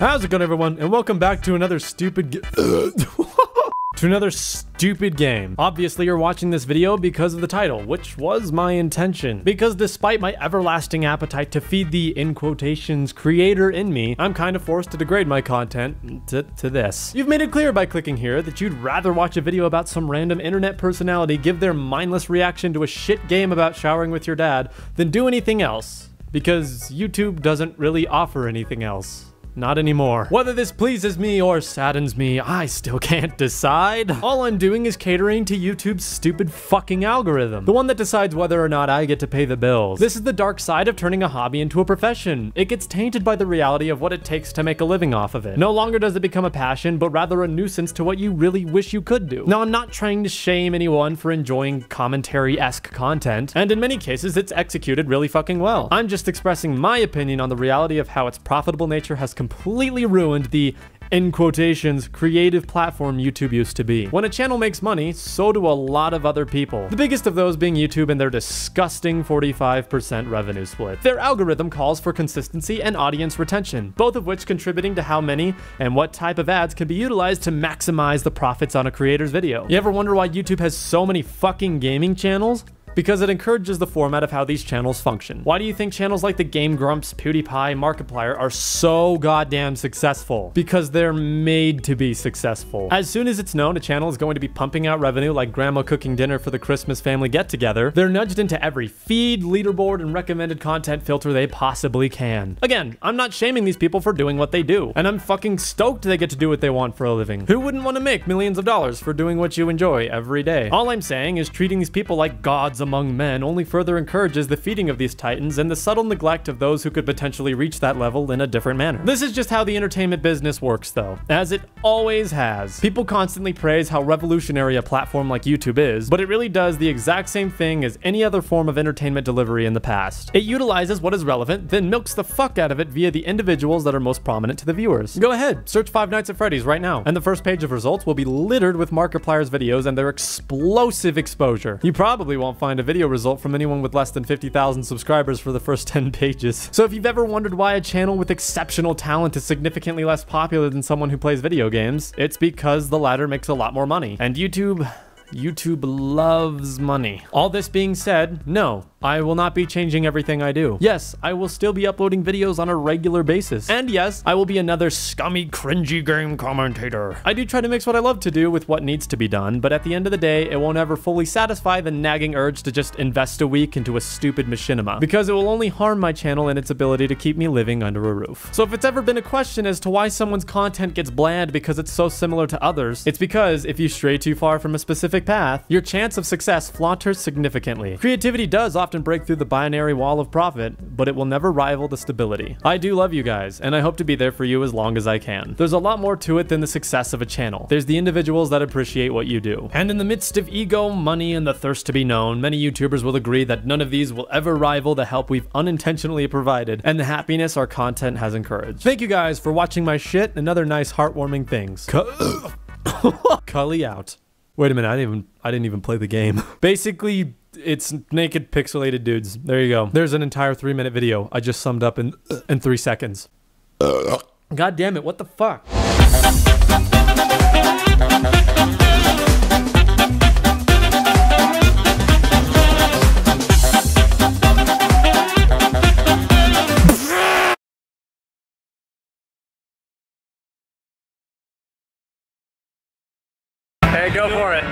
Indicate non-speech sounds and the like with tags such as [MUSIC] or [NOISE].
How's it going everyone and welcome back to another stupid [LAUGHS] to another stupid game. Obviously you're watching this video because of the title, which was my intention. Because despite my everlasting appetite to feed the, in quotations, creator in me, I'm kind of forced to degrade my content to, to this. You've made it clear by clicking here that you'd rather watch a video about some random internet personality give their mindless reaction to a shit game about showering with your dad than do anything else. Because YouTube doesn't really offer anything else. Not anymore. Whether this pleases me or saddens me, I still can't decide. All I'm doing is catering to YouTube's stupid fucking algorithm. The one that decides whether or not I get to pay the bills. This is the dark side of turning a hobby into a profession. It gets tainted by the reality of what it takes to make a living off of it. No longer does it become a passion, but rather a nuisance to what you really wish you could do. Now, I'm not trying to shame anyone for enjoying commentary-esque content, and in many cases, it's executed really fucking well. I'm just expressing my opinion on the reality of how its profitable nature has completely ruined the in quotations, creative platform YouTube used to be. When a channel makes money, so do a lot of other people. The biggest of those being YouTube and their disgusting 45% revenue split. Their algorithm calls for consistency and audience retention, both of which contributing to how many and what type of ads can be utilized to maximize the profits on a creator's video. You ever wonder why YouTube has so many fucking gaming channels? Because it encourages the format of how these channels function. Why do you think channels like the Game Grumps, PewDiePie, Markiplier are so goddamn successful? Because they're made to be successful. As soon as it's known a channel is going to be pumping out revenue like grandma cooking dinner for the Christmas family get together, they're nudged into every feed, leaderboard, and recommended content filter they possibly can. Again, I'm not shaming these people for doing what they do, and I'm fucking stoked they get to do what they want for a living. Who wouldn't want to make millions of dollars for doing what you enjoy every day? All I'm saying is treating these people like gods among men only further encourages the feeding of these titans and the subtle neglect of those who could potentially reach that level in a different manner. This is just how the entertainment business works though, as it always has. People constantly praise how revolutionary a platform like YouTube is, but it really does the exact same thing as any other form of entertainment delivery in the past. It utilizes what is relevant, then milks the fuck out of it via the individuals that are most prominent to the viewers. Go ahead, search Five Nights at Freddy's right now, and the first page of results will be littered with Markiplier's videos and their explosive exposure. You probably won't find a video result from anyone with less than 50,000 subscribers for the first [LAUGHS] 10 pages. So if you've ever wondered why a channel with exceptional talent is significantly less popular than someone who plays video games, it's because the latter makes a lot more money. And YouTube... YouTube loves money. All this being said, no, I will not be changing everything I do. Yes, I will still be uploading videos on a regular basis. And yes, I will be another scummy, cringy game commentator. I do try to mix what I love to do with what needs to be done, but at the end of the day, it won't ever fully satisfy the nagging urge to just invest a week into a stupid machinima, because it will only harm my channel and its ability to keep me living under a roof. So if it's ever been a question as to why someone's content gets bland because it's so similar to others, it's because if you stray too far from a specific path, your chance of success flaunters significantly. Creativity does often break through the binary wall of profit, but it will never rival the stability. I do love you guys, and I hope to be there for you as long as I can. There's a lot more to it than the success of a channel. There's the individuals that appreciate what you do. And in the midst of ego, money, and the thirst to be known, many YouTubers will agree that none of these will ever rival the help we've unintentionally provided and the happiness our content has encouraged. Thank you guys for watching my shit and other nice heartwarming things. [COUGHS] Cully out. Wait a minute, I didn't even I didn't even play the game. [LAUGHS] Basically, it's naked pixelated dudes. There you go. There's an entire three minute video I just summed up in in three seconds. Uh. God damn it, what the fuck? Hey, go for it.